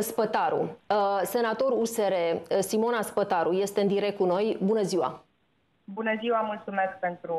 Spătaru, senator USR Simona Spătaru este în direct cu noi. Bună ziua! Bună ziua, mulțumesc pentru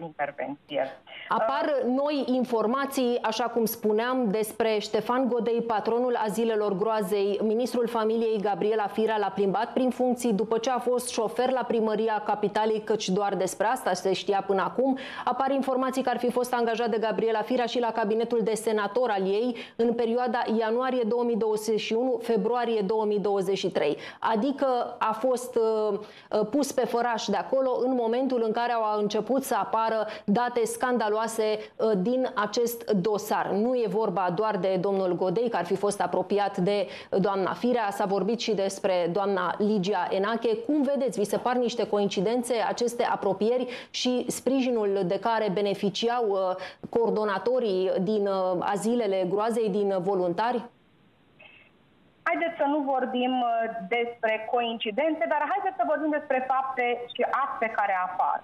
intervenție. Apar noi informații, așa cum spuneam, despre Ștefan Godei, patronul azilelor groazei. Ministrul familiei Gabriela Firea l-a plimbat prin funcții după ce a fost șofer la primăria capitalei, căci doar despre asta se știa până acum. Apar informații că ar fi fost angajat de Gabriela Firea și la cabinetul de senator al ei în perioada ianuarie 2021-februarie 2023. Adică a fost uh, uh, pus pe făraș de acolo în momentul în care au început să apară date scandaloase uh, din acest dosar. Nu e vorba doar de domnul Godei, care ar fi fost apropiat de doamna Firea, s-a vorbit și despre doamna Ligia Enache. Cum vedeți, vi se par niște coincidențe aceste apropieri și sprijinul de care beneficiau uh, coordonatorii din uh, azilele groazei, din voluntari? Haideți să nu vorbim uh, despre coincidențe, dar haideți să vorbim despre fapte și acte care apar.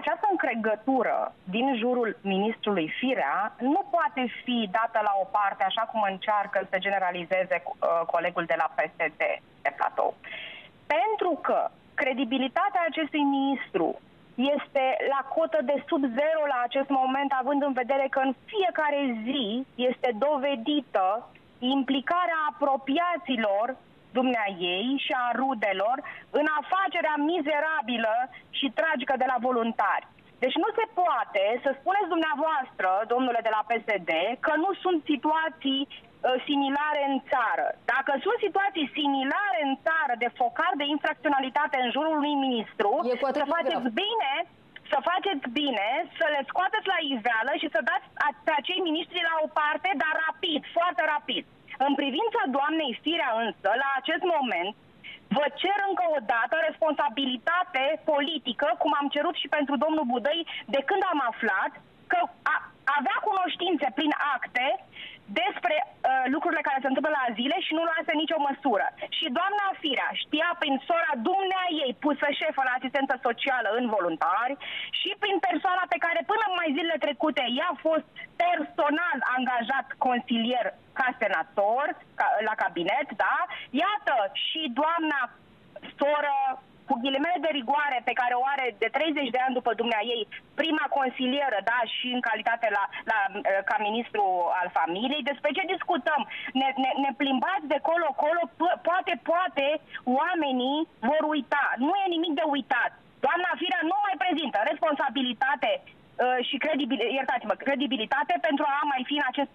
Această încregătură din jurul ministrului Firea nu poate fi dată la o parte, așa cum încearcă să generalizeze uh, colegul de la PSD de platou. Pentru că credibilitatea acestui ministru este la cotă de sub zero la acest moment, având în vedere că în fiecare zi este dovedită implicarea apropiaților dumnea ei și a rudelor în afacerea mizerabilă și tragică de la voluntari. Deci nu se poate să spuneți dumneavoastră, domnule de la PSD, că nu sunt situații uh, similare în țară. Dacă sunt situații similare în țară de focar de infracționalitate în jurul unui ministru, să faceți grav. bine să faceți bine, să le scoateți la iveală și să dați pe acei miniștri la o parte, dar rapid, foarte rapid. În privința doamnei Firea însă, la acest moment, vă cer încă o dată responsabilitate politică, cum am cerut și pentru domnul Budăi de când am aflat că a, avea cunoștințe prin acte despre uh, lucrurile care se întâmplă la zile și nu luase nicio măsură. Și doamna Firea știa prin sora dumnea ei, pusă șefă la asistență socială în voluntari, și prin persoana pe care până mai zilele trecute ea a fost personal angajat consilier ca senator ca, la cabinet, da? Iată, și doamna soră cu ghilimele de rigoare pe care o are de 30 de ani după dumnea ei, prima consilieră, da, și în calitate la, la, ca ministru al familiei, despre ce discutăm? Ne, ne, ne plimbați de colo-colo, poate, poate oamenii vor uita. Nu e nimic de uitat. Doamna Firea nu mai prezintă responsabilitate uh, și credibil, iertați-mă, credibilitate pentru a mai fi în acest